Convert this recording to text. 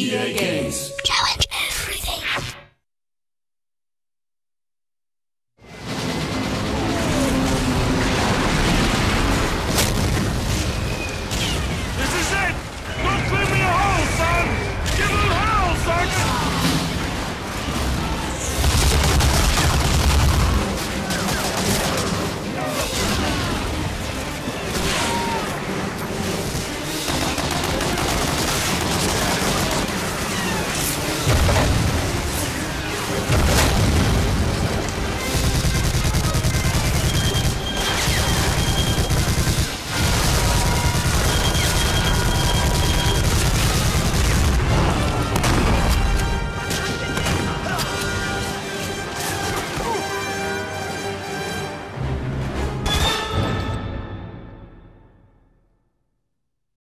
EA Games. Challenge